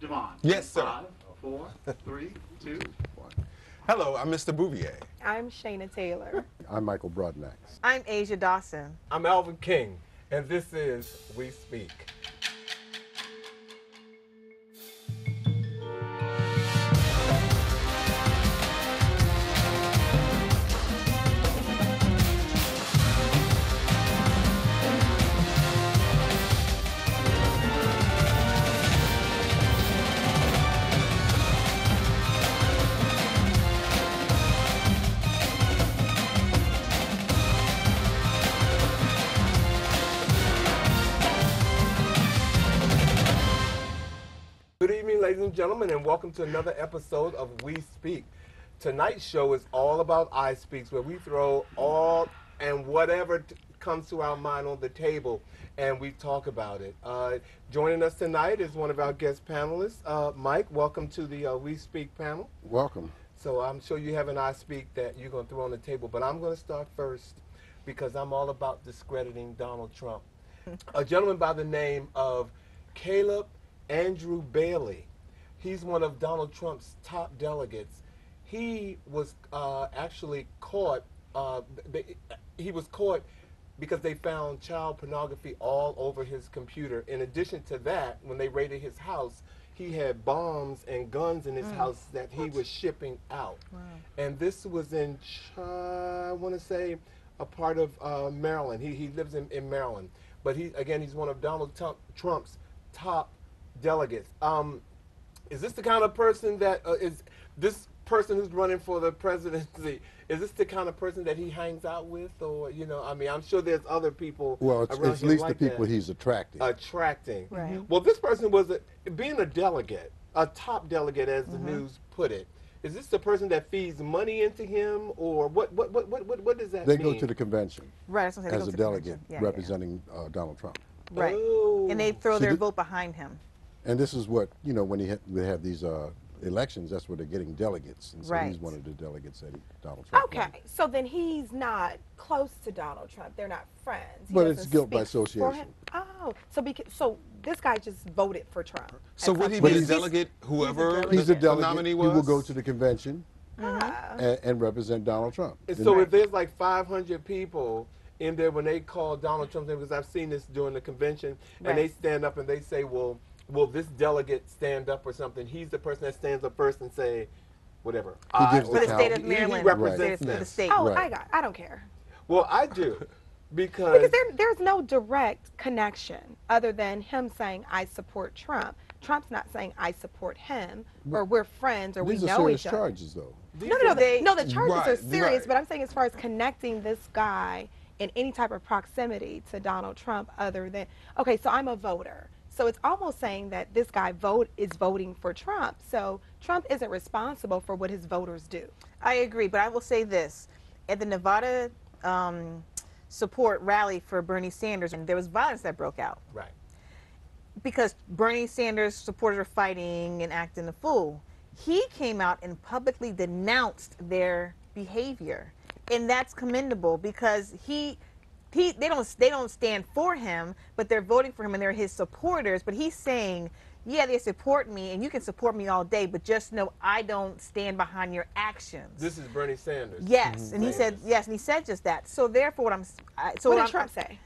Devon. Yes, sir. Five, four, three, two, one. Hello, I'm Mr. Bouvier. I'm Shayna Taylor. I'm Michael Broadnax. I'm Asia Dawson. I'm Alvin King, and this is We Speak. Gentlemen, and welcome to another episode of We Speak. Tonight's show is all about I Speaks, where we throw all and whatever t- comes to our mind on the table and we talk about it. Uh, joining us tonight is one of our guest panelists, uh, Mike. Welcome to the uh, We Speak panel. Welcome. So I'm sure you have an I Speak that you're going to throw on the table, but I'm going to start first because I'm all about discrediting Donald Trump. a gentleman by the name of Caleb Andrew Bailey. He's one of Donald Trump's top delegates. He was uh, actually caught. Uh, he was caught because they found child pornography all over his computer. In addition to that, when they raided his house, he had bombs and guns in his house that he was shipping out. And this was in, I want to say, a part of uh, Maryland. He, he lives in, in Maryland. But he again, he's one of Donald Trump, Trump's top delegates. Um, is this the kind of person that uh, is this person who's running for the presidency? Is this the kind of person that he hangs out with, or you know? I mean, I'm sure there's other people. Well, it's, around it's at least like the people that he's attracting. attracting. Right. Well, this person was a, being a delegate, a top delegate, as Mm-hmm. the news put it. Is this the person that feeds money into him, or what? What? What? What? What, what does that mean? they mean? go to the convention Right, that's what I'm saying. They as go a to the delegate convention. Yeah, yeah, representing Uh, Donald Trump. Right. Oh. And they throw See, their thi- vote behind him. And this is what, you know, when he ha- they have these uh, elections, that's where they're getting delegates. And so he's one of the delegates that he, Donald Trump Okay, won. so then he's not close to Donald Trump. They're not friends. He But it's guilt by association. Oh, so beca- so this guy just voted for Trump. So would he be a delegate, whoever he's the, a delegate. nominee was? He will go to the convention Ah. and, and represent Donald Trump. And And- so if there's like 500 people in there when they call Donald Trump's name, because I've seen this during the convention, and they stand up and they say, well, will this delegate stand up or something? He's the person that stands up first and say, whatever. He I- gives For the count. state of He- he Maryland. represents For the them. state. Oh, Right. I got. I don't care Well, I do. Because, because there, there's no direct connection other than him saying I support Trump. Trump's not saying I support him or we're friends or these we know each other. These are serious charges, though. these No, no, no. The, They- no, the charges are serious, right. but I'm saying as far as connecting this guy in any type of proximity to Donald Trump, other than okay, so I'm a voter. So it's almost saying that this guy vote is voting for Trump. So Trump isn't responsible for what his voters do. I agree, but I will say this: at the Nevada um, support rally for Bernie Sanders, and there was violence that broke out Right. because Bernie Sanders supporters were fighting and acting a fool. He came out and publicly denounced their behavior, and that's commendable because he. He, they don't they don't stand for him, but they're voting for him and they're his supporters. But he's saying, yeah, they support me and you can support me all day, but just know I don't stand behind your actions. This is Bernie Sanders. Yes, and he said yes, and he said just that. So therefore, what I'm s- I, so what did I'm- Trump say?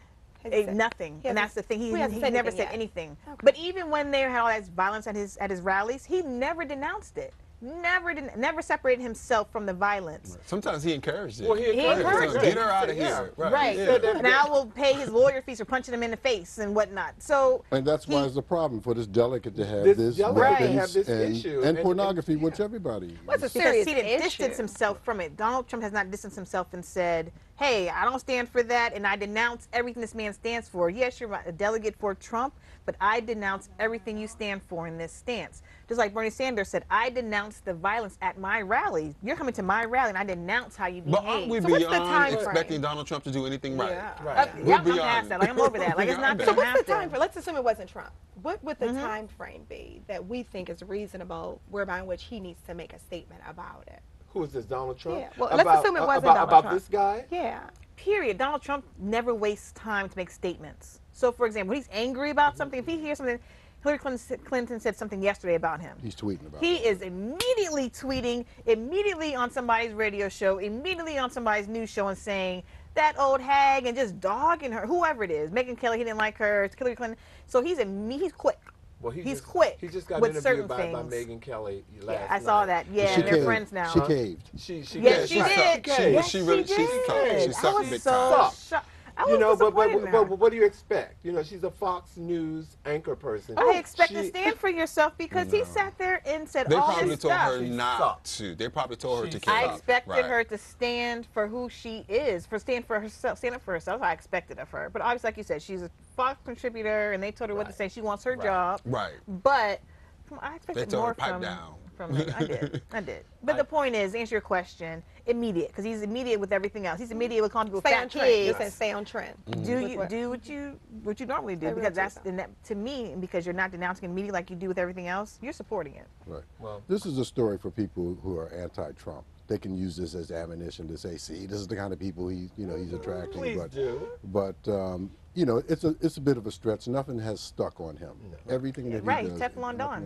Has he Eh, said- nothing, He and that's the thing. He, he hasn't he said never anything said yet. anything. Okay. But even when they had all that violence at his at his rallies, he never denounced it. Never, den- never separated himself from the violence. Sometimes he encouraged it. Well, he He encouraged encouraged it. it. Get her out of Yeah. here. Right. Right. yeah. And I will pay his lawyer fees for punching him in the face and whatnot. So And that's why it's a problem for this delegate to have This this, delegate to weapons have this and, issue. and And- and- pornography, which yeah. everybody. What's a because serious he didn't issue? distance himself from it. Donald Trump has not distanced himself and said, "Hey, I don't stand for that, and I denounce everything this man stands for. Yes, you're a delegate for Trump, but I denounce everything you stand for in this stance." Just like Bernie Sanders said, "I denounce the violence at my rally. You're coming to my rally, and I denounce how you behave." But aren't we So beyond expecting frame? Donald Trump to do anything right? Yeah. Uh, Right. yeah, I'm beyond- past that. Like I'm over that. Like it's not So what's the time frame? Let's assume it wasn't Trump. What would the time frame be that we think is reasonable, whereby in which he needs to make a statement about it? Who is this, Donald Trump? Yeah, well, let's assume it wasn't about, Donald about Trump. this guy. Yeah. period. Donald Trump never wastes time to make statements. So, for example, when he's angry about something, if he mm-hmm. hears something, Hillary Clinton, Clinton said something yesterday about him. He's tweeting about He it. is immediately tweeting, immediately on somebody's radio show, immediately on somebody's news show, and saying that old hag and just dogging her, whoever it is. Megyn Kelly, he didn't like her. it's Hillary Clinton. So he's imme- he's quick. Well, he he's just, quick He just got with interviewed certain by, by things. Megyn Kelly last Yeah, I saw night. that. Yeah, and they're caved. friends now. She caved. She, she, Yes, she sucked. did. She, She- caved. Yes, she really- she she did. sucked. She I sucked was big so time. shocked. I was you know, but but, but, but what do you expect? You know, she's a Fox News anchor person. I expect to stand for yourself because he sat there and said They all this stuff. They probably told her She not sucked. to. They probably told her She to sucked. kill I expected Right. her to stand for who she is, for stand for herself, stand up for herself. I expected of her, but obviously, like you said, she's a Fox contributor, and they told her what to say. She wants her Right. job, Right. but come on, I expected told her more pipe from. down. From her. I did, I did. But I- the point is, answer your question, immediate, because he's immediate with everything else. He's immediate with calling people Stay on fat trend. You kids. said stay on trend. do you what- do what you what you normally do Stay because to that's that, to me because you're not denouncing it immediately like you do with everything else you're supporting it Right. Well- this is a story for people who are anti-Trump. They can use this as ammunition to say, "See, this is the kind of people he, you know, he's attracting." Please but, do. but um, you know, it's a it's a bit of a stretch. Nothing has stuck on him. Everything that Right, he does, Teflon Don.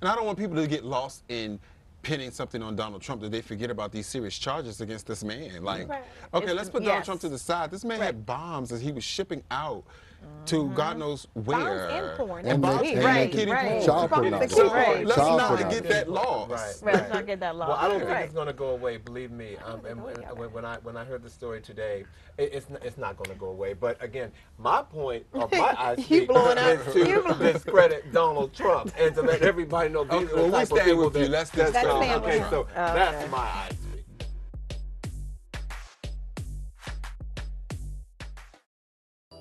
And I don't want people to get lost in pinning something on Donald Trump that they forget about these serious charges against this man. Like, Right. okay, It's- let's put Donald yes. Trump to the side. This man Right. had bombs that he was shipping out to God knows where. and porn. And bombs make- and and Right, making making right. porn. child Probably pornography. the So Right. let's Child not get that lost. Right. Right. Let's not get that Well. I don't think Right. it's going to go away. Believe me. Um, and, go and when, when I when I heard the story today, it, it's n- it's not going to go away. But again, my point of my I speak blowing up. is to discredit Donald Trump and to let everybody know these Okay, are well, the we type of people with you. that- Let's that's discredit Okay, so that's my I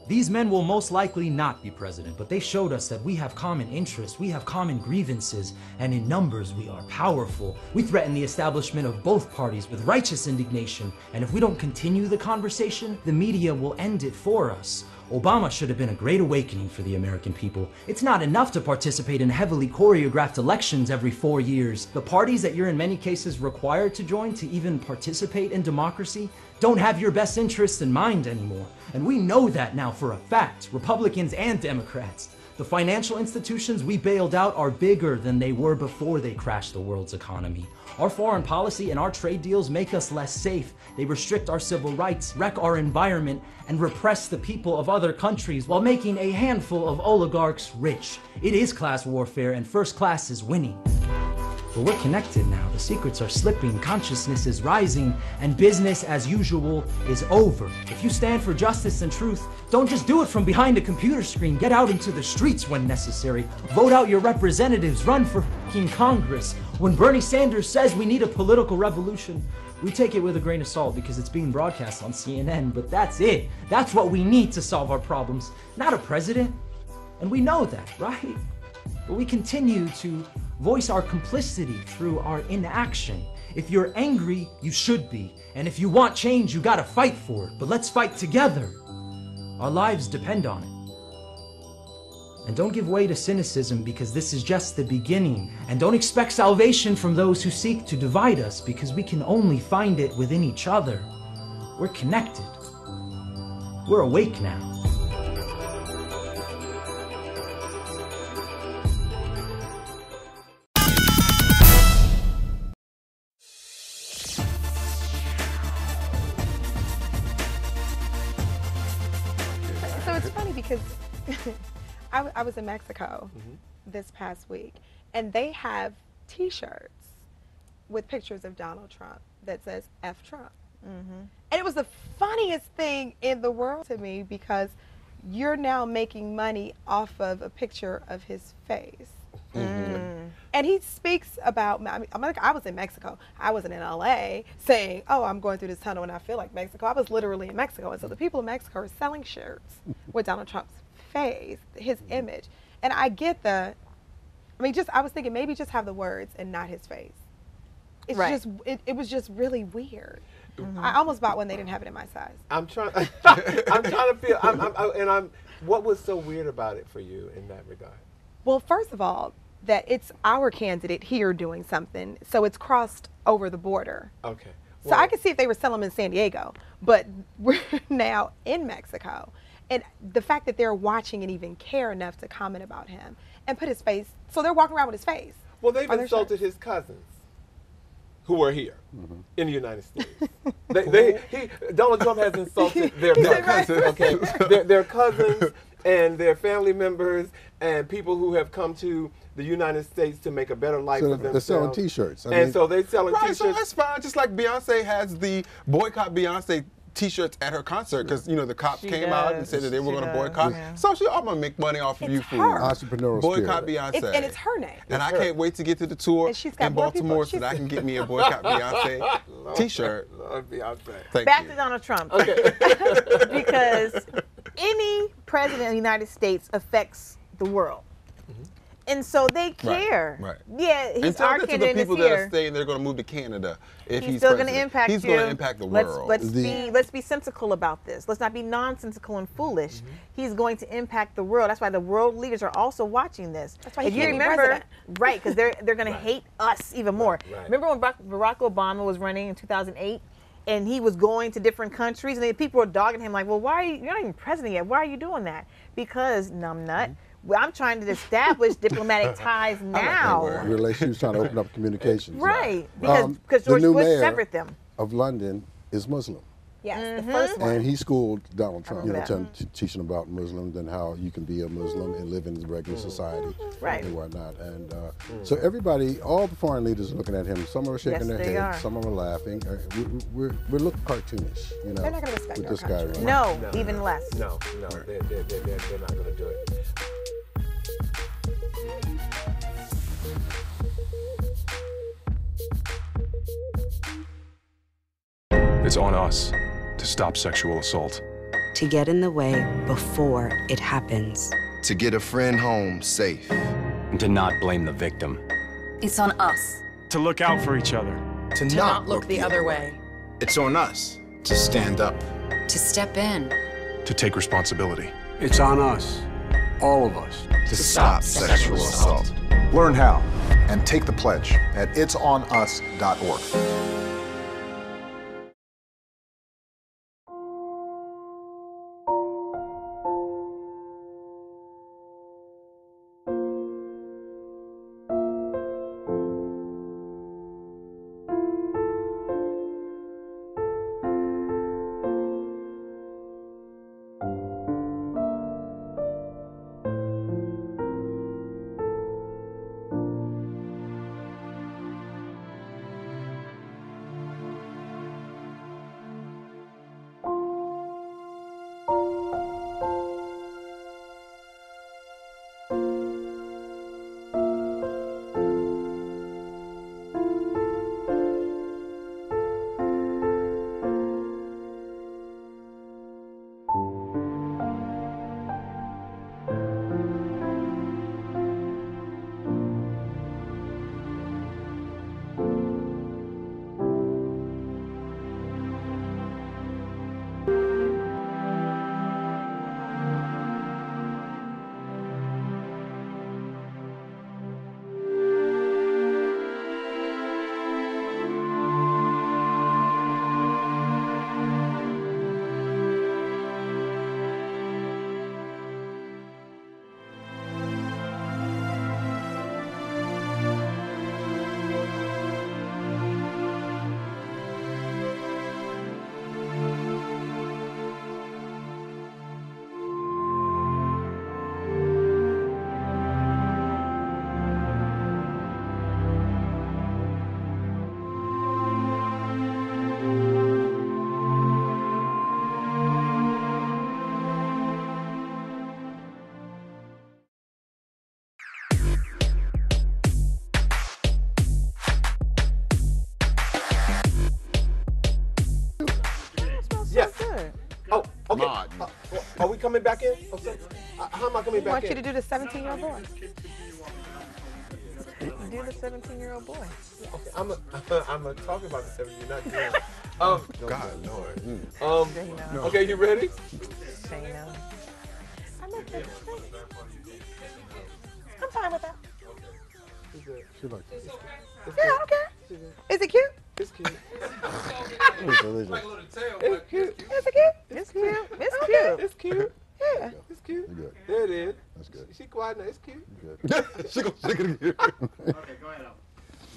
These men will most likely not be president, but they showed us that we have common interests, we have common grievances, and in numbers we are powerful. We threaten the establishment of both parties with righteous indignation, and if we don't continue the conversation, the media will end it for us. Obama should have been a great awakening for the American people. It's not enough to participate in heavily choreographed elections every four years. The parties that you're in many cases required to join to even participate in democracy don't have your best interests in mind anymore. And we know that now for a fact, Republicans and Democrats. The financial institutions we bailed out are bigger than they were before they crashed the world's economy. Our foreign policy and our trade deals make us less safe. They restrict our civil rights, wreck our environment, and repress the people of other countries while making a handful of oligarchs rich. It is class warfare, and first class is winning. But we're connected now. The secrets are slipping, consciousness is rising, and business as usual is over. If you stand for justice and truth, don't just do it from behind a computer screen. Get out into the streets when necessary. Vote out your representatives. Run for fing Congress. When Bernie Sanders says we need a political revolution, we take it with a grain of salt because it's being broadcast on CNN, but that's it. That's what we need to solve our problems, not a president. And we know that, right? But we continue to voice our complicity through our inaction. If you're angry, you should be. And if you want change, you gotta fight for it. But let's fight together. Our lives depend on it. And don't give way to cynicism because this is just the beginning. And don't expect salvation from those who seek to divide us because we can only find it within each other. We're connected. We're awake now. Was in Mexico mm-hmm. this past week, and they have T-shirts with pictures of Donald Trump that says "F Trump," mm-hmm. and it was the funniest thing in the world to me because you're now making money off of a picture of his face. Mm-hmm. Mm. And he speaks about. I mean, I'm like, I was in Mexico. I wasn't in LA saying, "Oh, I'm going through this tunnel and I feel like Mexico." I was literally in Mexico, and so the people in Mexico are selling shirts with Donald Trump's face, his mm-hmm. image. And I get the. I mean, just I was thinking maybe just have the words and not his face. It's Right. just it, it was just really weird. Mm-hmm. I almost bought one they didn't have it in my size. I'm trying. I'm trying to feel. I'm, I'm, I, and I'm. What was so weird about it for you in that regard? Well, first of all, that it's our candidate here doing something, so it's crossed over the border. Okay. So I could see if they were selling them in San Diego, but we're now in Mexico. And the fact that they're watching and even care enough to comment about him and put his face, so they're walking around with his face. Well, they've insulted his cousins who are here Mm-hmm. in the United States. they, they, he, Donald Trump has insulted their said, cousins, okay, their, their cousins and their family members and people who have come to the United States to make a better life So for themselves. they're selling T-shirts. I and mean- so they're selling Right, so T-shirts. that's fine. Just like Beyonce has the boycott Beyonce T-shirts at her concert because you know the cops She came out and said that they were going to boycott. yeah. So she, I'm gonna make money off of It's you, her. Entrepreneurial Boycott spirit. Beyonce. It's, and it's her name. And I her. can't wait to get to the tour And she's got in. Baltimore so that I can get me a boycott Beyonce T-shirt. Lord, Beyonce. Thank Back you. to Donald Trump. Okay. because any president of the United States affects the world. And so they care. right. Yeah, he's and tell our that to the people that are here. staying they're going to move to Canada if He's, he's, still going to president. impact he's you. going to impact the world. Let's, let's The- be let's be sensical about this. Let's not be nonsensical and foolish. Mm-hmm. He's going to impact the world. That's why the world leaders are also watching this. That's why he if you can't be remember, president. right? Because they're they're going to hate us even more. right. Remember when Barack, Barack Obama was running in 2008? And he was going to different countries, and people were dogging him like, "Well, why are you? You're not even president yet. Why are you doing that?" Because numbnut. Mm-hmm. Well, I'm trying to establish diplomatic ties now. word. Relation, was trying to open up communications. Right. Because Um, because George Bush mayor severed them. Of London is Muslim. Yes, the first one. And he schooled Donald Trump, you know, remember tell- t- teaching about Muslims and how you can be a Muslim and live in regular society Right. and whatnot. And uh, so everybody, all the foreign leaders are looking at him. Some are shaking Yes, their heads, are. some are laughing. Uh, we, we're, we're looking cartoonish, you know, They're not gonna respect with our this guy. country. running. No, No, even no, less. No, no, they're, they're, they're, they're, they're not going to do it. It's on us to stop sexual assault. to get in the way before it happens. to get a friend home safe. and to not blame the victim. It's on us. To look out for each other. To, To not look the other way. It's on us to stand up. To step in. To take responsibility. It's on us, all of us. To stop sexual assault. Learn how and take the pledge at itsonus.org. Okay. Mod. Uh, are we coming back in? Oh, so, uh, how am I coming I back want you to do the 17 year old boy. Do the 17 year old boy. Okay, I'm a, I'm a talking about the 70, not doing. Um, God, Lord. Mm. um, There you go. okay, you ready? Say no. I'm okay. I'm fine with that. She like this. Yeah, I don't care. Is it cute? It's cute. It's delicious. It's cute. Is it cute? It's cute. It's cute. It's cute. Yeah, Yeah. It's cute. You're good. There it is. That's good. She quiet now. It's cute. You're good. she gonna shake it again. Okay, go ahead,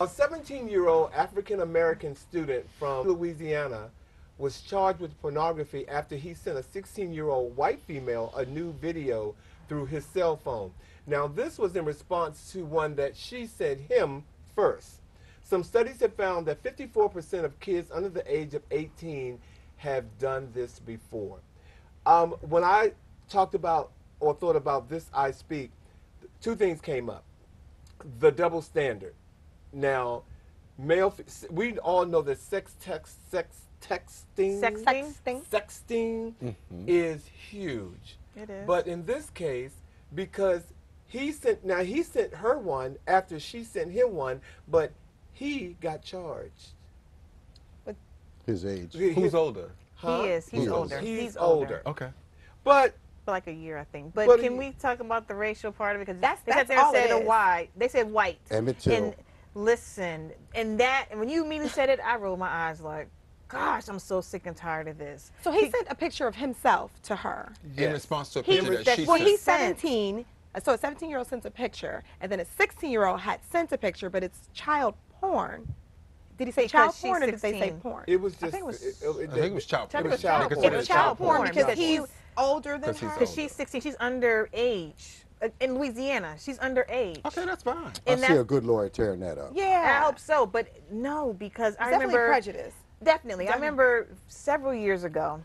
A 17 year old African American student from Louisiana was charged with pornography after he sent a 16 year old white female a new video through his cell phone. Now, this was in response to one that she sent him first. Some studies have found that 54% of kids under the age of 18 have done this before. Um, when I talked about or thought about this, I speak, two things came up the double standard. Now, male, we all know that sex text, sex texting, Sexting? Sexting. sexting is huge. It is. But in this case, because he sent, now he sent her one after she sent him one, but he got charged. His age. Who's older? Huh? He is. He's He's older. He's, He's older. Okay. But like a year, I think. But, But can he- we talk about the racial part of it? Because That's- they that's sat there all and said is. a white. They said white. Emmett Till. And listen, and that, and when you immediately said it, I rolled my eyes like, gosh, I'm so sick and tired of this. So he sent a picture of himself to her. In response to a He picture was- that that's she Well, sent. he's 17. uh, So a 17 year old sends a picture, and then a 16 year old had sent a picture, but it's child porn. Did he say Because child porn or did they say porn? it was just. I think it was- it, I think it was child Child It was porn. child porn. consider It's it child porn because because he's he's- older than Because her. Because she's 16, she's underage. In Louisiana, she's underage. Okay, that's fine. I And see that's- a good lawyer tearing that up. Yeah. I hope so, but no, because I Definitely remember prejudice. Definitely, I remember several years ago.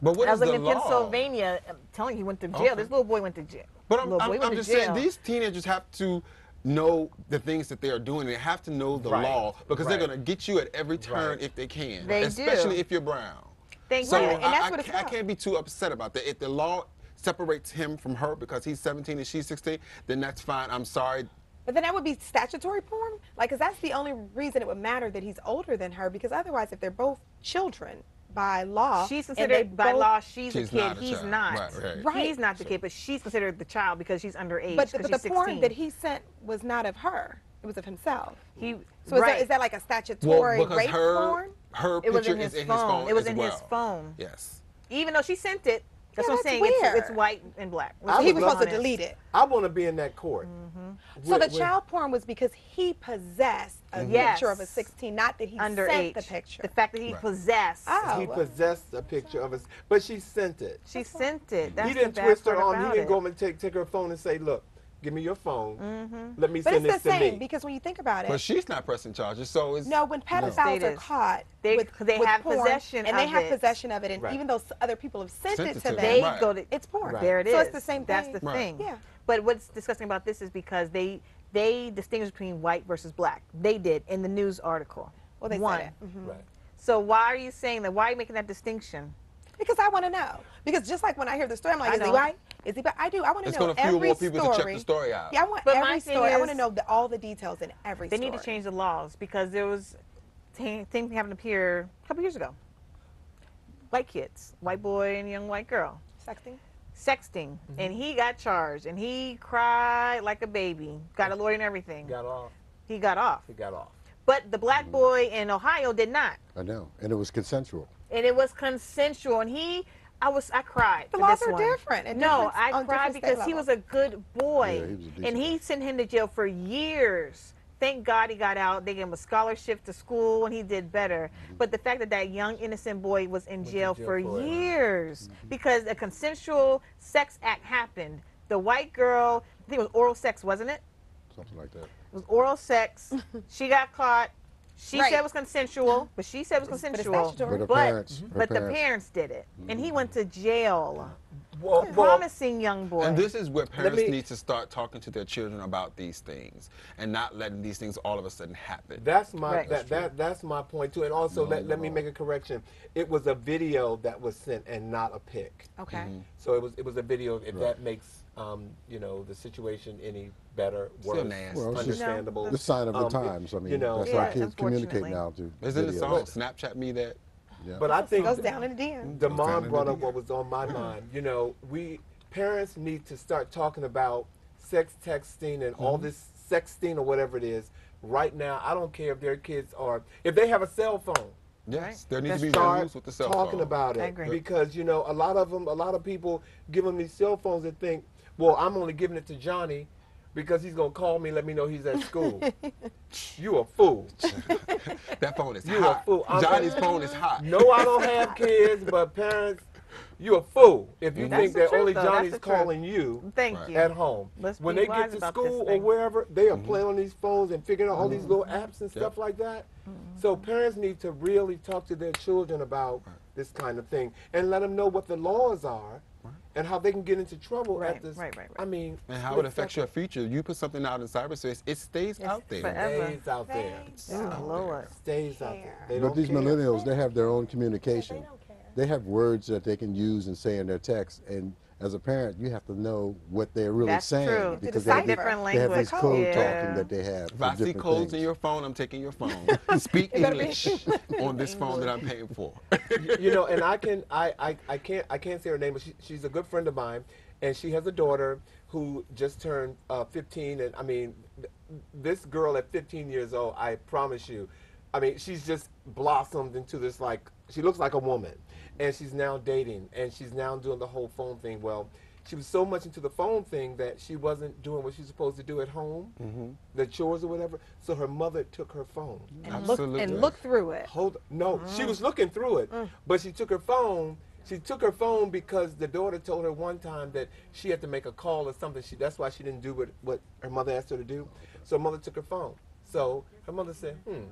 But what I is was the living in law? Pennsylvania. I'm telling you, he went to jail. Okay. This little boy went to jail. But I'm, I'm, boy I'm to just jail. saying, these teenagers have to know the things that they are doing. They have to know the Right. law because they're going to get you at every turn Right. if they can, They especially do. if you're brown. Thank So you. Right, and that's I, what I, it's ca- I can't be too upset about that. If the law separates him from her because he's 17 and she's 16, then that's fine. I'm sorry. But then that would be statutory porn? Like, because that's the only reason it would matter that he's older than her, because otherwise, if they're both children by law, She's considered by both- law. She's, She's a kid. not a he's child. not. Right, right. Right. He's not the kid, but she's considered the child because she's underage. But, 'cause but she's the porn 16. that he sent was not of her; it was of himself. he So is, that, is that like a statutory because rape her porn? her It was picture in his is in phone. his phone It was as in well. his phone. Yes. Even though she sent it, that's Yeah, what I'm that's saying. It's, it's white and black. I he was supposed to delete it. I want to be in that court. Mm-hmm. So With- the with- child porn was because he possessed a Yes. picture of a 16, not that he Underage. sent the picture. The fact that he Right. possessed. Oh. He possessed a picture of us, but she sent it. She sent it. That's he didn't the twist her arm. He didn't it. go and take take her phone and say, "Look, give me your phone. Mm-hmm. Let me but send it's the same because when you think about it, But she's not pressing charges, so it's No, when pedophiles State are caught They- with, 'cause they with have porn, possession and they have it. possession of it, and Right. even though other people have sent, Sent it it to to them, them, They Right. go to it's porn. Right. There it is. So it's the same That's thing. the thing. Yeah. But what's disgusting about this is because they they distinguish between white versus black. They did in the news article. Well, they One. said it Mhm. Right. So why are you saying that? Why are you making that distinction? because I want to know. Because just like when I hear the story, I'm like, I is he white? Is he black? I do. I want to It's know gonna fuel every more people story. to check the story out. Yeah, I want But every thing story. I want to know the, all the details in every story. They story. need to change the laws because there was t- thing happened up here a couple years ago. White kids, white boy and young white girl, Sexting? Sexting, Mm-hmm. and he got charged, and he cried like a baby, got a lawyer and everything. Got off. He got off, He got off. but the Mm-hmm. black boy in Ohio did not, I know, and it was consensual. and it was consensual, and he. I was I cried. The laws are one. different at No, I cried different state because he was a good boy, Yeah, he was a and he sent him to jail for years. Thank God he got out. They gave him a scholarship to school, and he did better. Mm-hmm. But the fact that that young innocent boy was in to jail, jail for for it. years mm-hmm. because a consensual sex act happened. The white girl, I think it was oral sex, wasn't it? Something like that. It was oral sex. she got caught. She Right. said it was consensual, but she said it was But it's consensual. statutory. But her But, parents, her but the parents- parents did it, and he went mm-hmm. to jail. Well, well, Promising young boy. And this is where parents me- need to start talking to their children about these things and not letting these things all of a sudden happen. That's my Right. that, that that's my point too. And also let, let me make a correction. It was a video that was sent and not a pic. Okay. Mm-hmm. So it was it was a video. If that makes um, you know the situation any better, Still worse, nasty. Well, it's just understandable. the sign of the Um, times. I mean, you know, that's Yeah, how kids communicate now. Too. Isn't the videos. song Snapchat Me that? Yeah. But I think Goes down in the DM. Damon Found in brought the up what was on my mm-hmm. mind. You know, we parents need to start talking about sex texting and all mm-hmm. this sexting or whatever it is right now. I don't care if their kids are if they have a cell phone. Yes, there needs to be start rules with the cell talking phone. about I it agree. because you know a lot of them, a lot of people give them these cell phones and think, well, I'm only giving it to Johnny because he's gonna call me, and let me know he's at school. you a fool. That phone is You a hot. fool. I'm Johnny's phone is hot. No, I don't have kids, but parents, you a fool if you That's think that truth, only though. Johnny's the truth. calling you Thank Right. you. at home. Let's when they get to school or wherever, they Mm-hmm. are playing on these phones and figuring out all these little apps and stuff like that. Mm-hmm. So parents need to really talk to their children about this kind of thing and let them know what the laws are and how they can get into trouble Right, at this. right, right, right. I mean, And how it affects your future. You put something out in cyberspace, it stays Yes, out there. forever. Stays out there. Ooh, Lord. Stays out there. They But these care. millennials, they have their own communication. They have words that they can use and say in their text, and as a parent, you have to know what they're really That's saying true. because they have, decipher. Different they have language. this code Yeah. talking that they have. If I see different codes things. in your phone, I'm taking your phone. Speak English on this phone that I'm paying for. you know, and I can, I, I, I can't, I can't say her name, but she, she's a good friend of mine, and she has a daughter who just turned uh, 15, and I mean, th- this girl at 15 years old, I promise you, I mean, she's just blossomed into this like, she looks like a woman, and she's now dating, and she's now doing the whole phone thing. Well, she was so much into the phone thing that she wasn't doing what she's supposed to do at home, mm-hmm. the chores or whatever. So her mother took her phone. and look Absolutely. and look through it. Hold no, she mm. was looking through it, mm. but she took her phone. She took her phone because the daughter told her one time that she had to make a call or something. She that's why she didn't do what, what her mother asked her to do. So her mother took her phone. So her mother said, "Hmm,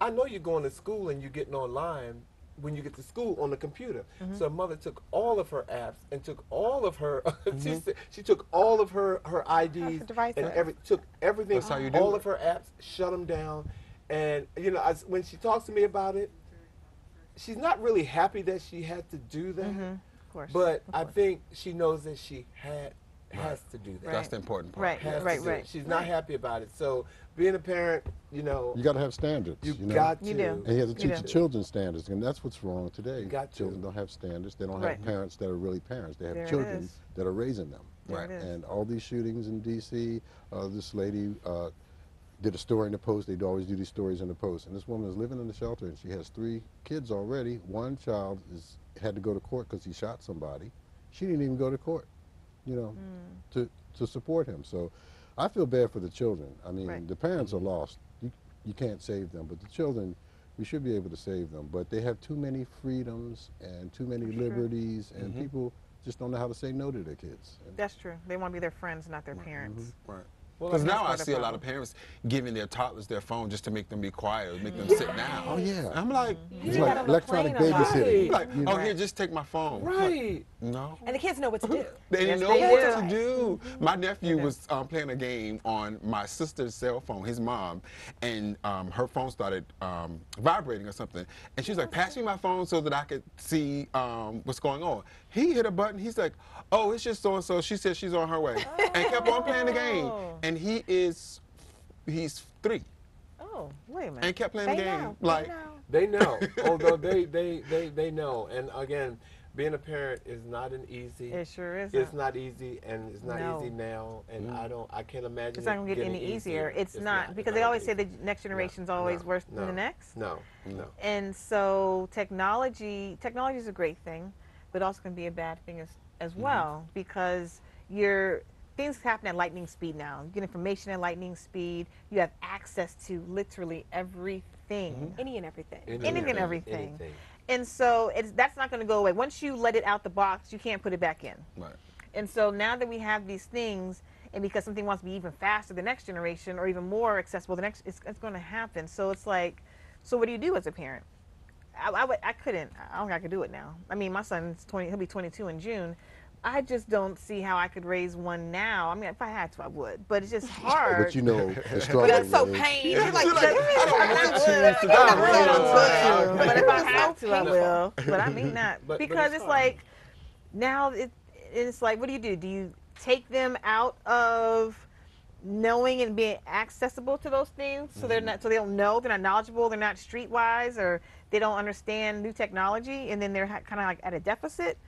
I know you're going to school and you're getting online when you get to school on the computer." Mm-hmm. So mother took all of her apps and took all of her. she mm-hmm. said, she took all of her her IDs devices. and every took everything. That's how you do all it. of her apps, shut them down, and you know I, when she talks to me about it she's not really happy that she had to do that, mm-hmm. Of course. but I think she knows that she had has to do that. That's the important part. Right, Has right, right. She's not happy about it. So being a parent, you know, You got to have standards. you, You, know? got to. You do. And you have to You teach do. the children standards, and that's what's wrong today. Got to. Children don't have standards. They don't Right. have parents that are really parents. They have There children that are raising them. There Right. And all these shootings in D.C., uh, this lady uh, did a story in the Post. They always do these stories in the Post. And this woman is living in the shelter, and she has three kids already. One child is had to go to court because he shot somebody. She didn't even go to court, you know, Mm. to to support him. So I feel bad for the children. I mean, Right. the parents are mm-hmm. lost. You you can't save them, but the children. We should be able to save them, but they have too many freedoms and too many liberties, and mm-hmm. people just don't know how to say no to their kids. That's true. They want to be their friends, not their parents. Mm-hmm. Right. Well, Because that's now I see a lot of parents giving their toddlers their phone just to make them be quiet, make them sit down. Oh yeah, I'm like, it's like that on the electronic plane a lot. babysitting. like, oh know? here, just take my phone. Right. No. And the kids know what to do. They Yes, know they what do. to do. My nephew do. was um, playing a game on my sister's cell phone, his mom, and um, her phone started um, vibrating or something. And she was like, "Pass me my phone so that I could see um, what's going on." He hit a button. He's like, "Oh, it's just so and so." She said she's on her way, and kept on playing the game. Oh. And he is, he's three, Oh, wait a minute. and kept playing They the game. know. Like, they know. They know. Although they, they, they, they know. And again, being a parent is not an easy. It sure is. It's not easy, and it's not No. easy now. And Mm. I don't. I can't imagine. It's not going to get any easier. It's, not, It's because not they always say the next No, generation's always no, worse no, than the next. No, no. And so technology, technology is a great thing, but also can be a bad thing as as mm-hmm. well because you're things happen at lightning speed now. You get information at lightning speed. You have access to literally everything. Mm-hmm. Any and everything. Anything and everything. Anything. And so it's that's not going to go away. Once you let it out the box, you can't put it back in. right. And so now that we have these things, and because something wants to be even faster the next generation, or even more accessible the next, it's, it's going to happen. So it's like, so what do you do as a parent? I, I, would- I couldn't. I don't think I could do it now. I mean, my son's 20. He'll be 22 in June. I just don't see how I could raise one now. I mean, if I had to, I would. But it's just hard. But you know the struggle. That's so is- pain. You're like, You're like, I don't want to. I so don't don't really really want want to, to. but if I It's have so to, I will. But I mean not But- but because it's it's like now it, it's like, what do you do? Do you take them out of knowing and being accessible to those things, so they're not, so they don't know, they're not knowledgeable, they're not streetwise, or they don't understand new technology, and then they're ha- kind of like at a deficit?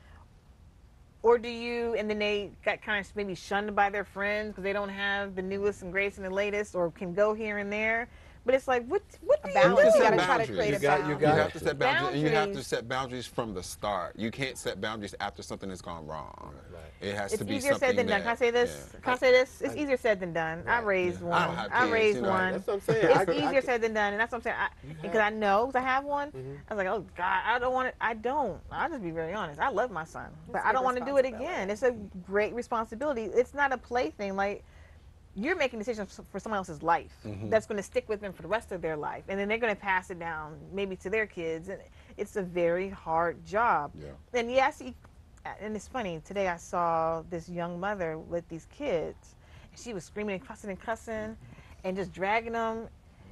Or do you, and then they got kind of maybe shunned by their friends because they don't have the newest and greatest and the latest, or can go here and there, But it's like, what? What do A you balance. do? You set gotta try to boundaries. create You a got- you balance. You got have to set boundaries, and you have to set boundaries from the start. You can't set boundaries after something has gone wrong. It has It's to be easier something said than done. Can I say this? yeah. Can I say this? It's easier said than done. I raised yeah. I one. don't have I kids, raised you know. one. That's what I'm saying. It's I- I- easier said than done, and that's what I'm saying. Because I, know, because I have one. Mm-hmm. I was like, oh God, I don't want it. I don't. I'll just be very honest. I love my son, but I don't want to do it again. It's a great responsibility. It's not a plaything. Like you're making decisions for someone else's life Mm-hmm. that's going to stick with them for the rest of their life, and then they're going to pass it down maybe to their kids, and it's a very hard job. Yeah. And yes, and it's funny. Today I saw this young mother with these kids, and she was screaming and cussing and cussing, and just dragging them.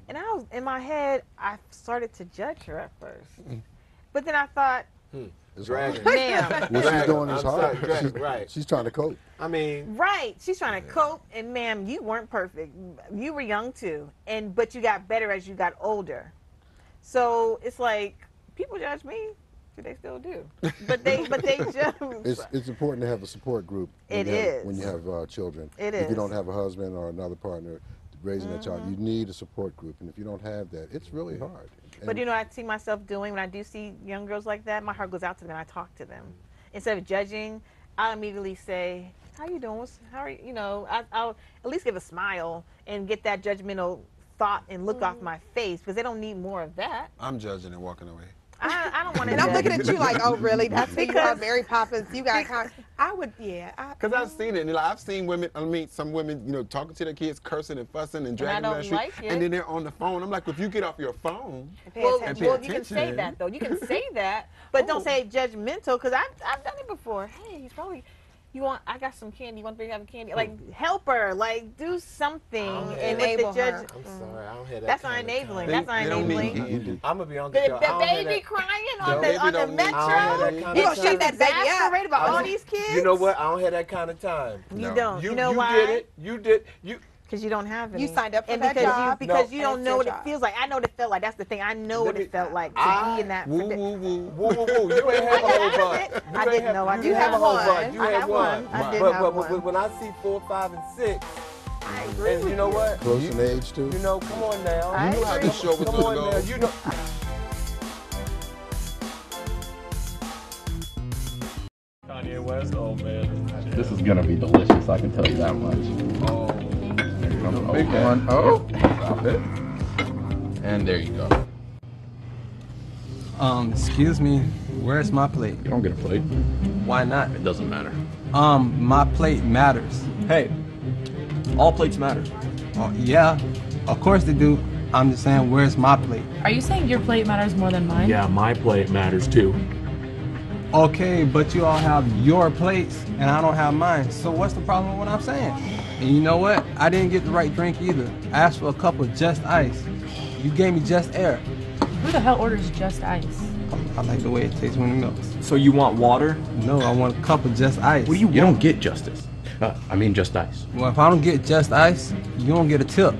And I was in my head, I started to judge her at first, but then I thought, It's Dragon. hard. ma'am, What she's doing is I'm sorry, hard. dragon, She's, right. she's trying to cope. I mean, right? She's trying to cope, and ma'am, you weren't perfect. You were young too, and but you got better as you got older. So it's like people judge me. They still do, but they but they judge. It's, it's important to have a support group when It you have, is. when you have uh, children. It if you don't have a husband or another partner raising that child, you Mm-hmm. need a support group. And if you don't have that, it's really hard. But you know, I see myself doing when I do see young girls like that. My heart goes out to them. and I talk to them instead of judging. I immediately say, "How you doing? What's, how are you?" You know, I, I'll at least give a smile and get that judgmental thought and look off mm-hmm. my face because they don't need more of that. I'm judging and walking away. I, I don't want to. And I'm looking at you like, oh, really? That's who you are, Because- Mary Poppins. You got. Con- I would, yeah. I, Because I've mm. seen it. And like, I've seen women, I mean, some women, you know, talking to their kids, cursing and fussing and dragging them down don't the street. like it. And then they're on the phone. I'm like, if you get off your phone, pay Well, attention. well, you can say that though. You can say that, but Oh. don't say judgmental because I've, I've done it before. Hey, he's probably. You want? I got some candy. You want to have candy? Like help her. Like do something. And yeah. if the judge, her. I'm mm. sorry, I don't have that. that's not enabling. time. That's not enabling. need you do. I'm gonna be on The, the, the I don't have baby that- crying on the baby on the don't don't metro. You gonna shake that baby up. About all these kids. You know what? I don't have that kind of time. You No. don't. You, You, know you why? did it. You did. You. Because you don't have any. You signed up for and that because job. You, because No. you don't know what job. it feels like. I know what it felt like. That's the thing. I know Let what me- it felt like to I- be in that. Woo, woo, woo. Woo, woo, woo. You ain't have a whole bunch. I didn't have- know. I You did have a whole one. bunch. You I had had one. one. I did but, have one. but when I see four, five, and six, I agree and you know what? close You, in age too. you know, come on now. I You knew how agree. this show was Come on now. You know. Kanye West, oh man. This is gonna be delicious, I can tell you that much. Oh, Oh, big okay. one. Oh, stop it. And there you go. Um, excuse me, where's my plate? You don't get a plate. Why not? It doesn't matter. Um, my plate matters. Hey, all plates matter. Oh, yeah, of course they do. I'm just saying, where's my plate? Are you saying your plate matters more than mine? Yeah, my plate matters too. Okay, but you all have your plates and I don't have mine. So what's the problem with what I'm saying? And you know what? I didn't get the right drink either. I asked for a cup of just ice. You gave me just air. Who the hell orders just ice? I like the way it tastes when it melts. So you want water? No, I want a cup of just ice. What do you want? You don't get justice. Uh, I mean, just ice. Well, if I don't get just ice, you don't get a tip.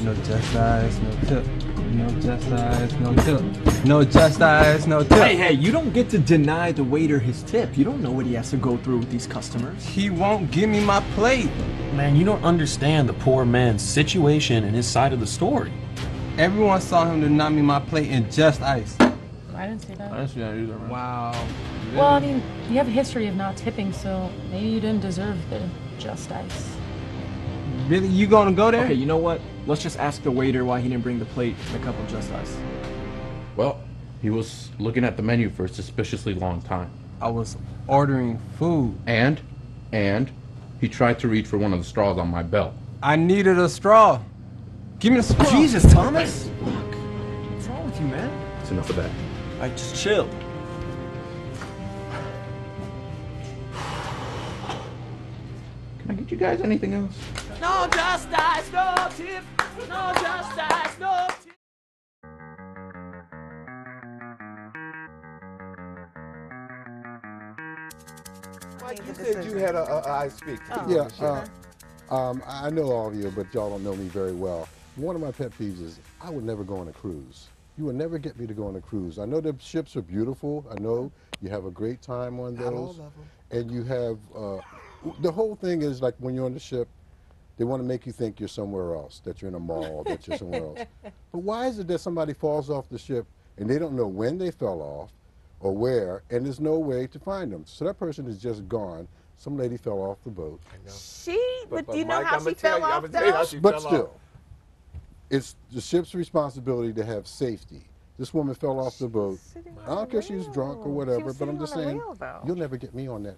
No just ice, no tip. No just ice, no tip. No just ice, no tip. Hey, hey, you don't get to deny the waiter his tip. You don't know what he has to go through with these customers. He won't give me my plate. Man, you don't understand the poor man's situation and his side of the story. Everyone saw him deny me my plate in just ice. I didn't say that. I didn't see that either, man. Wow. Well, I mean, you have a history of not tipping, so maybe you didn't deserve the just ice. Really, you gonna go there? Okay, you know what? Let's just ask the waiter why he didn't bring the plate and a couple just ice. Well, he was looking at the menu for a suspiciously long time. I was ordering food. And, and, he tried to reach for one of the straws on my belt. I needed a straw. Give me a straw. Jesus, Thomas! Look, what's wrong with you, man? It's enough of that. I just chill. Can I get you guys anything else? No just ice, no tip. No just ice, no tip. Mike, you said you decision. had a, a, a I speak. Oh. Yeah, Sure. uh, um, I I know all of you, but y'all don't know me very well. One of my pet peeves is I would never go on a cruise. You would never get me to go on a cruise. I know the ships are beautiful. I know you have a great time on Not all those, of 'em. and you have uh, the whole thing is like when you're on the ship, they want to make you think you're somewhere else, that you're in a mall, that you're somewhere else. But why is it that somebody falls off the ship and they don't know when they fell off or where, and there's no way to find them? So that person is just gone. Some lady fell off the boat. She, but, but, do you Mike, know how she, fell you, off, how she fell off? But still, it's the ship's responsibility to have safety. This woman fell off the boat. I don't care if she was drunk or whatever, but I'm just saying, wheel, you'll never get me on that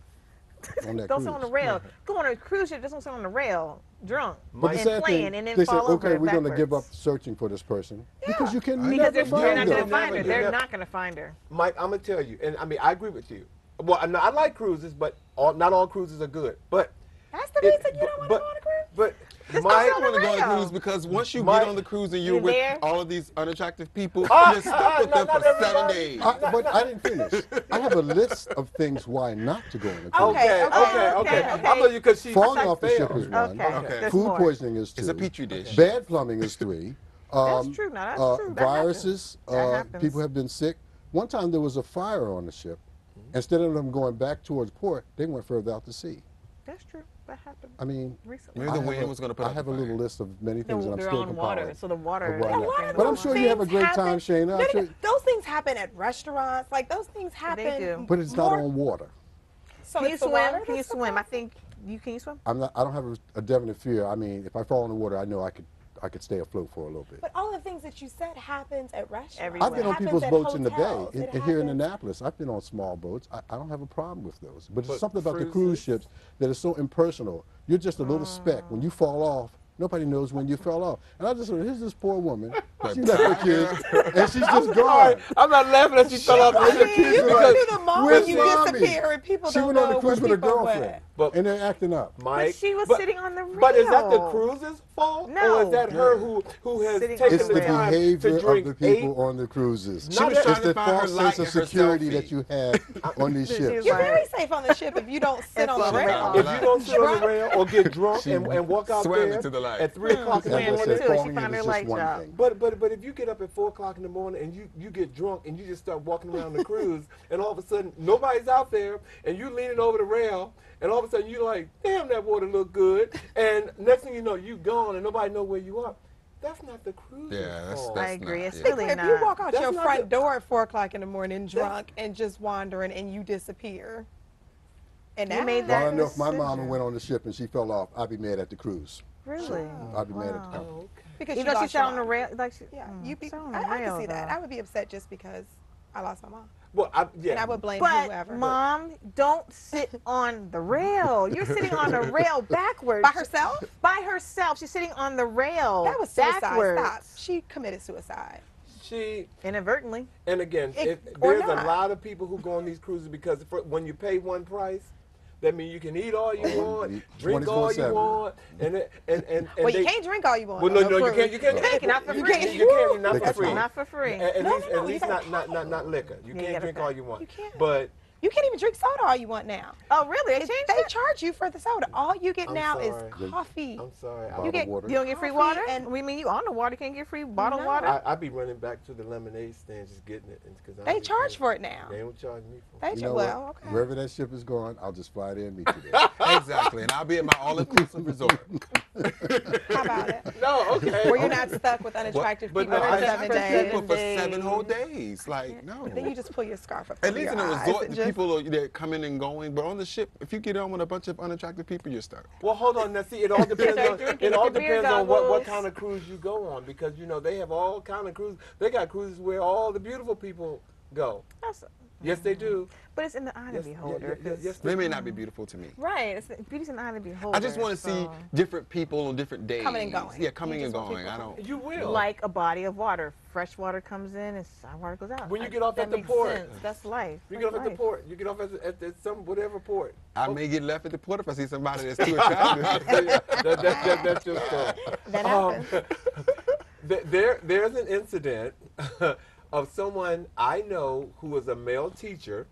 don't sit on the rail. Yeah. Go on a cruise ship, just don't sit on the rail, drunk but and playing, thing, and then they fall said, okay, we're going to give up searching for this person yeah. because you can because never find, not gonna find her. They're not going to find her. Mike, I'm going to tell you, and I mean, I agree with you. Well, I, I like cruises, but all, not all cruises are good. But that's the reason you don't want to go on a cruise. But Mike, I want to go on a cruise because once you get on the cruise and you're you with there? all of these unattractive people, oh, you're uh, stuck uh, with them for seven days. I, but I didn't finish. I have a list of things why not to go on a cruise. Okay, okay, okay. okay. okay. I you falling off the ship is one. Okay. okay. Food poisoning is two. It's a petri dish. Bad plumbing is three. Um, that's true. No, that's uh, true. That viruses. Uh, people have been sick. One time there was a fire on the ship. Mm-hmm. Instead of them going back towards port, they went further out to sea. That's true that happened. I mean, recently. The was going to put. I have a little list of many things that I'm still compiling. They're on water, so the water. But I'm sure you have a great time, Shana. Those things happen at restaurants. Like those things happen. But it's not on water. So can you swim? Can you swim? I think you can you swim. I'm not. I don't have a, a definite fear. I mean, if I fall in the water, I know I could I could stay afloat for a little bit. But all the things that you said happens at restaurants. Everywhere. I've been on people's boats hotels. in the bay, in, in here in Annapolis. I've been on small boats. I, I don't have a problem with those. But, but it's something cruises. about the cruise ships that is so impersonal. You're just a little speck. When you fall off, Nobody knows when you fell off. And I just said, here's this poor woman. She left her kids, and she's just I'm gone. Sorry. I'm not laughing at you fell off with your kids. You can do the moment you mommy? disappear and people she don't know She went on the cruise with her girlfriend, but, and they're acting up. Mike, but she was but, sitting on the reel. But is that the cruises fault, no. or is that her who who has Sitting taken it's the, behavior to drink of the people eight? on the cruises? She was it's the false sense of security that you have on these ships. You're very safe on the ship if you don't sit on the rail. If you don't sit on the rail or get drunk and, and walk out there at three hmm. o'clock in the morning, She found her But but but if you get up at four o'clock in the morning and you you get drunk and you just start walking around the cruise and all of a sudden nobody's out there and you're leaning over the rail and all of a sudden you're like, damn, that water look good. And next thing you know, you gone and nobody know where you are. That's not the cruise. Yeah, that's, that's I agree. Not, yeah. if, you walk out that's your front the, door at four o'clock in the morning drunk and just wandering and you disappear. And that made that. Well, I know if my mama went on the ship and she fell off, I'd be mad at the cruise. Really? So, I'd be wow. mad at the. Oh. Because Even though she sat on the rail, like she, yeah, mm, you be. I, I can see that. I would be upset just because I lost my mom. Well, I, yeah. And I would blame but whoever. mom, don't sit on the rail. You're sitting on a rail backwards. By herself? By herself. She's sitting on the rail. That was suicide. Backwards. Stop. She committed suicide. She inadvertently. And again, it, if, there's a lot of people who go on these cruises because for, when you pay one price, that means you can eat all you want, drink all you want, and and and, and well, you can't drink all you want. Well, no, no, you can't. You can't. You can't for free. You can't. You can't not for free. Not for free. At, at no, least, no, no, at least not, not not not liquor. You yeah, can't you drink all you want. You can't. But you can't even drink soda all you want now. Oh, really? They, they charge you for the soda. All you get I'm now sorry. is coffee. I'm sorry. You get water. you don't get free water, and we mean you on the water can't get free bottled no. water. I, I be running back to the lemonade stand just getting it because they charge paying. for it now. They don't charge me for. They it. You know well, what? okay. Wherever that ship is going, I'll just fly there and meet you there. exactly, and I'll be at my all-inclusive resort. How about it? No, okay. Where you're not stuck with unattractive people but no, for I, seven days. For seven whole days, like no. Then you just pull your scarf up. At least in a resort people that come in and going, but on the ship, if you get on with a bunch of unattractive people, you're stuck. Well, hold on. Now, see, it all depends on it all depends on what, what kind of cruise you go on because you know they have all kind of cruises. They got cruises where all the beautiful people go. That's Yes, they do. But it's in the eye yes, the beholder. Yeah, yeah, yes, they may not be beautiful to me. Right. It's, beauty's in the eye of the beholder. I just want to so. see different people on different days. Coming and going. Yeah, coming and going. I don't. You will. Like a body of water. Fresh water comes in and salt water goes out. When you get off I, at the port. Sense. That's life. You get off at the port. You get off at, at, at some whatever port. I okay. may get left at the port if I see somebody that's too attractive. that, that, that, that's just uh, That um, happens. There, there's an incident. of someone I know who was a male teacher,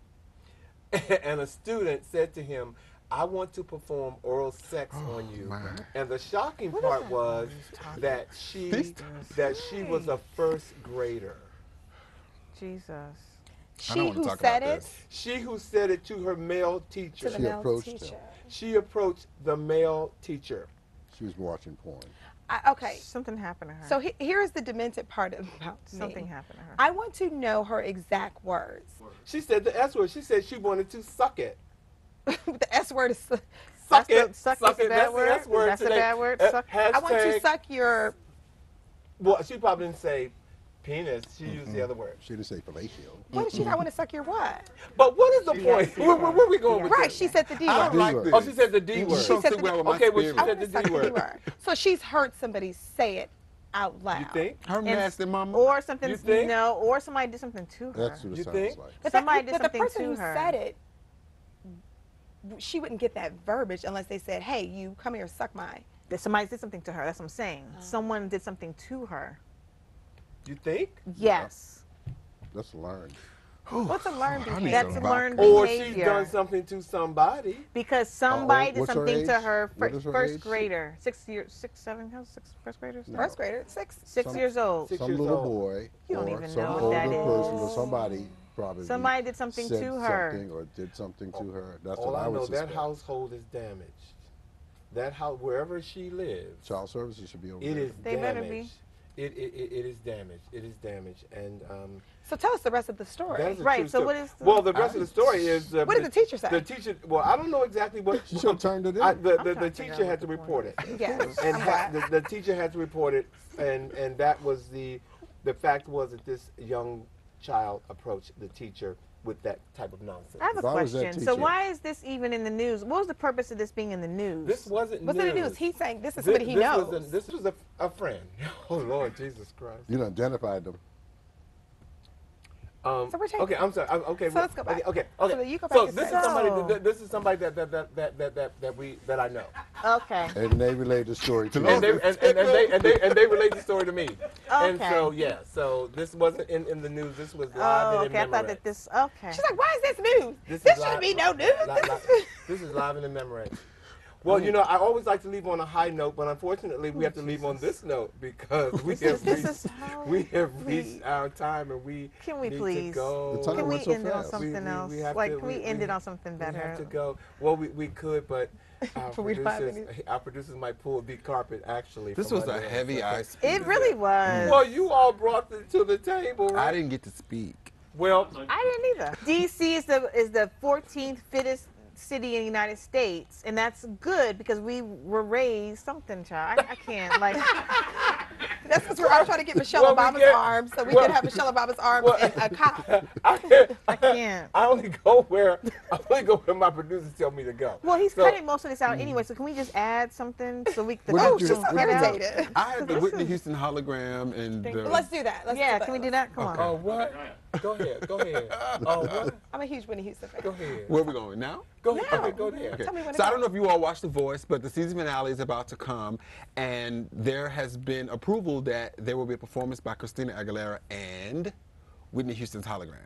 and a student said to him, I want to perform oral sex oh, on you. My. And the shocking what part was that she that she was a first grader. Jesus. She who said it. This. She who said it to her male teacher. To the she male approached teacher. She approached the male teacher. She was watching porn. I, okay. Something happened to her. So he, here's the demented part about me. Something happened to her. I want to know her exact words. She said the S word. She said she wanted to suck it. the S word is. Suck That's it. the- suck suck is a it. bad That's word? the S word That's a bad word? Uh, Suck- I want to suck your. Well, she probably didn't say penis. She Mm-hmm. used the other word. She didn't say fellatio. What did she? not want to suck your what? But what is the point? Where, where, where are we going with Right. this? She said the D I word. don't like this. Oh, she said the D word. She said the D- Okay, well, she I said want the to suck D the D word. word. So she's heard somebody say it out loud. You think? Her And- nasty mama. Or something, You think? no, or somebody did something to her. That's what it You sounds think? like. But Somebody that, did but something the person to who her. said it, she wouldn't get that verbiage unless they said, "Hey, you come here, suck my." That somebody did something to her. That's what I'm saying. Oh. Someone did something to her. You think? Yes. That's learned. What's a learned I need behavior? That's some learned vodka. Or she's done something to somebody. Because somebody old- did what's her something to her, What fir- is her first age? grader, six years, six, seven, how's six, first graders? No. First grader, six. Six Some- years old. Six Some years little old. boy You don't or even some know what older that person or somebody probably Somebody did something to her. something or did something to her. That's All what I, I would know, suspect. that household is damaged. That house, wherever she lives, Child services should be over it there. is They better be. Damaged. It, it, it, it is damaged. It is damaged. And um, So tell us the rest of the story. that is a Right, true so story. what is the- Well, the rest of the story is. Uh, What did the teacher say? The teacher. Well, I don't know exactly what. She should have turned it in. I, the the, the teacher had to report it. Yes. and ha- the, the teacher had to report it, and and that was the the fact was that this young child approached the teacher with that type of nonsense. I have a If I was that question. So why is this even in the news? What was the purpose of this being in the news? This wasn't What's news. in the news? He's saying this is Thi- somebody he this knows. Was a, this was a, a friend. Oh Lord Jesus Christ. You done identified them. Um, So we're taking- okay, I'm sorry. I'm- Okay, So well, let's go back. Okay, okay. okay. So you go back to this is somebody. So- That, this is somebody that that, that, that, that, that, that we that I know. Okay. And they relayed the story to and they and, and, and they and they and they relate the story to me. Okay. And so yeah, so this wasn't in, in the news. This was live Oh, and in okay. I thought that this. Okay. She's like, why is this news? This, This shouldn't live- be no news. li- This li- is- This is live in the Memorex. Well, you know, I always like to leave on a high note, but unfortunately, we have to leave on this note because we have reached, we have we- reached our time, and we Can we need please? to go. The time Can we so end it on something We- we- else? we have like, to- can we, we- end it on something We better? have to go. Well, we, we could, but our But we don't producers, our producers might pull a big carpet. Actually, This was a under heavy ice. It really mm. was. Well, you all brought it to the table, right? I didn't get to speak. Well, I didn't either. DC is the is the 14th fittest city in the United States, and that's good because we were raised something, child. I, I can't like. That's because we're all trying to get Michelle Well, Obama's get- arms so we well- can have Michelle Obama's arms well- and a cop. I can't. I can't. I only go where I only go where my producers tell me to go. Well, he's So- cutting most of this out mm. anyway, so can we just add something so we can? What Oh, did she's so what did you- irritated. I had the Whitney Houston hologram and the. Let's do that. Let's yeah, do that. can we do that? Come on. Oh what? Go ahead. Go ahead. Oh what? I'm a huge Whitney Houston fan. Go ahead. Where are we going now? Go Now. ahead. Okay, go there. Okay. Tell me when So I don't know if you all watched The Voice, but the season finale is about to come, and there has been approval that there will be a performance by Christina Aguilera and Whitney Houston's hologram.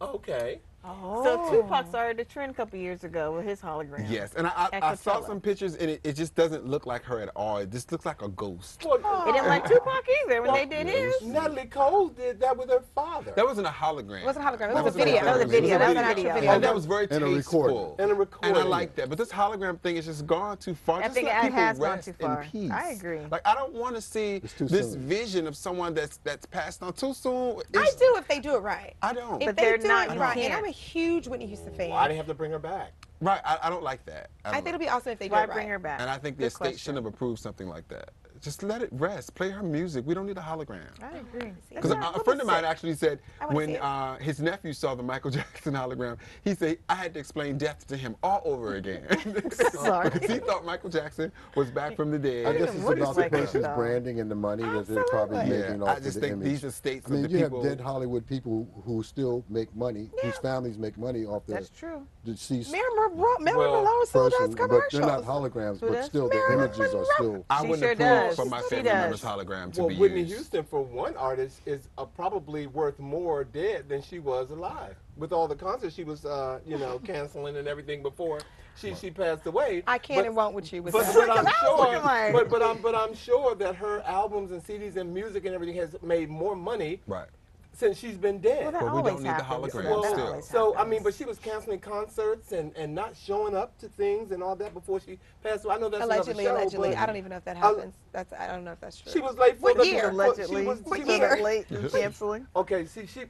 Okay. So Tupac oh. started a trend a couple years ago with his hologram. Yes, and I, I, I saw some pictures, and it, it just doesn't look like her at all. It just looks like a ghost. Well, They didn't like Tupac either when Well, they did his. Natalie Cole did that with her father. That wasn't a hologram. It wasn't a hologram. It That was a wasn't video. That was a video. That was an actual video. And that was very And a tasteful. recording. and a recording. And I like that. But this hologram thing has just gone too far. I just think let it people has gone too far. in peace. I agree. Like I don't want to see this soon. vision of someone that's that's passed on too soon. I do if they do it right. I don't. If But they they're do not- it right, and. I'm a huge Whitney Houston fan. Why do they have to bring her back? Right. I, I don't like that. I don't think it'll be awesome if they do Why it right. bring her back? And I think the Good estate question. shouldn't have approved something like that. Just let it rest. Play her music. We don't need a hologram. I agree. Because a, a friend of mine actually said I wanna see when uh, his nephew saw the Michael Jackson hologram, he said I had to explain death to him all over again. Sorry. because he thought Michael Jackson was back from the dead. I guess it's What is about the like person's branding and the money that they're probably Absolutely. making Yeah, off I just of the think image. these estates I mean, of the you people. have dead Hollywood people who still make money, whose families make money off the That's true. deceased Marilyn Monroe, Marilyn Well, Monroe still person, does but they're not holograms, but still the images are still. I wouldn't sure approve does. for my She family does. member's hologram to Well, be Whitney used. Houston, for one artist, is uh, probably worth more dead than she was alive. With all the concerts she was, uh, you know, canceling and everything before she, she passed away. I can But- and won't with you with But, that. but I'm sure, like- but, but I'm but I'm sure that her albums and CDs and music and everything has made more money Right. Since she's been dead. Well, that But we don't always need the hologram That still. always So I mean, but she was canceling concerts and, and not showing up to things and all that before she passed away. I know that's allegedly, show, allegedly. I don't even know if that Uh, happens. That's I don't know if that's true. She was late for What the year? Allegedly. She was, What was year? late canceling. Okay, see, she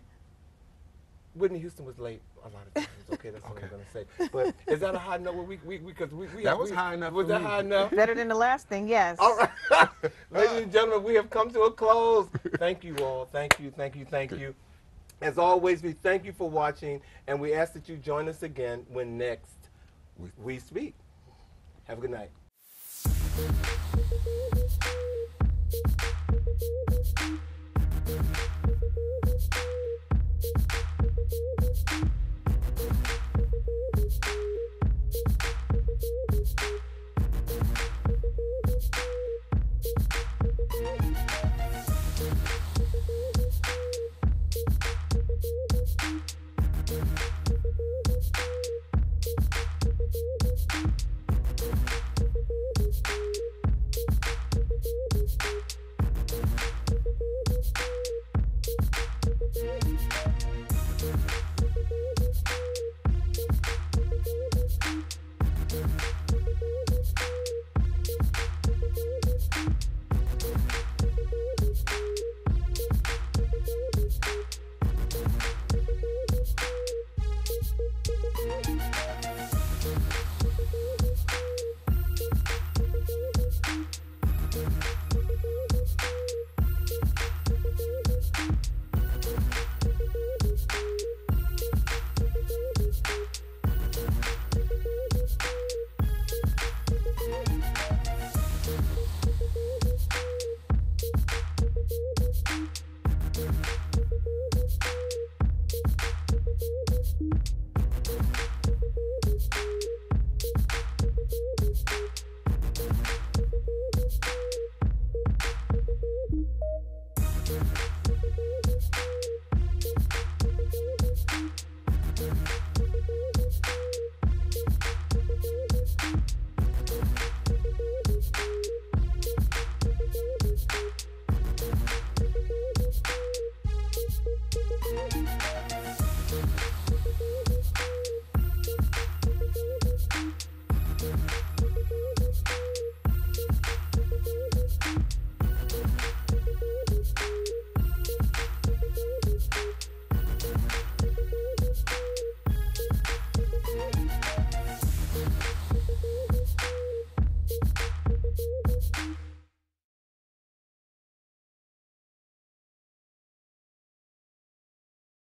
Whitney Houston was late a lot of times. Okay, that's what I'm gonna say. But is that a high note? We we because we, we, That was we- high enough Was that me. high enough? Better than the last thing, yes. All right, uh. ladies and gentlemen, we have come to a close. Thank you all. Thank you. Thank you. Thank you. As always, we thank you for watching, and we ask that you join us again when next we speak. Have a good night.